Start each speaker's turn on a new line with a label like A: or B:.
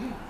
A: Yeah.